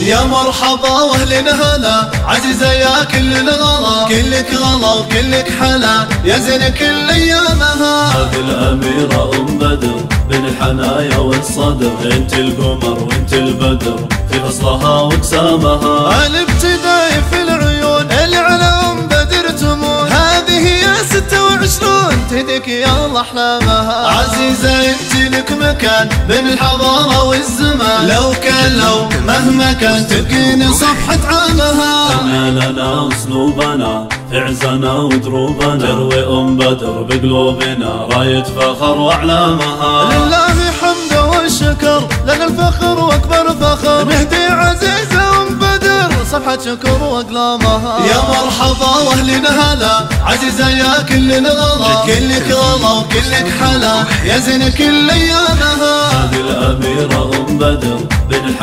يا مرحبا واهلنا هلا عزيزة يا كل الغلا كلك غلا وكلك حلا يا زين كل أيامها. هذه الأميرة أم بدر بين الحنايا والصدر. انت القمر وانت البدر في فصلها وابتسامها الابتداء في العيون العلم بدر تمون هذه يا ستة وعشرون تهدك يا الله أحلامها. عزيزة انت لك مكان بين الحضارة والزمان. لو كان لو مهما كان تبقين صفحة عامها لنا أسلوبنا في عزنا ودروبنا. تروي أم بدر بقلوبنا راية فخر وأعلامها. لله حمد والشكر لنا الفخر وأكبر فخر. نهدي عزيزة أم بدر صفحة شكر وأقلامها. يا مرحبا وأهلنا هلا عزيزة يا كل الغلا كلك غلا وكلك حلا يا زين كل أيامها.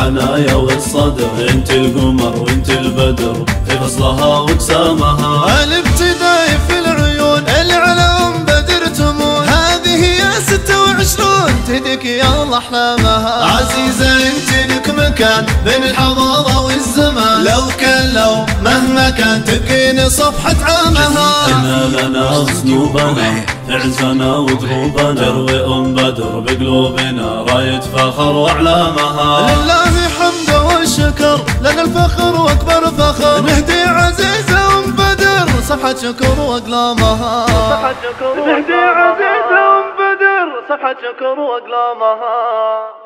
الحنايا والصدر انت القمر وانت البدر. في فصلها وابتسامها الابتداء في العيون العلم بدر تمون هذه يا ستة وعشرون تهدك يا الله أحلامها. عزيزة انت لك مكان بين الحضارة والزمان. لو كان لو مهما كان تبقين صفحة عامها. إنا لنا في عزنا ودروبنا تروي أم بدر بقلوبنا راية فخر وأعلامها. لله لنا الفخر وأكبر فخر. نهدي عزيزة أم بدر صفحة شكر وأقلامها. صفحة شكر نهدي عزيزة أم بدر صفحة شكر وأقلامها.